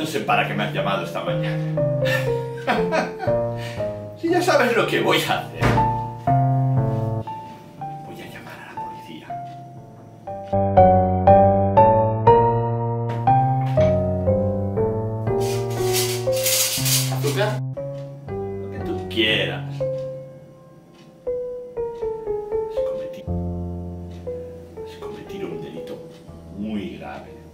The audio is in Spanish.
No sé para qué me has llamado esta mañana. si ya sabes lo que voy a hacer. Voy a llamar a la policía. ¿Azúcar? Lo que tú quieras. Has cometido, has cometido un delito muy grave.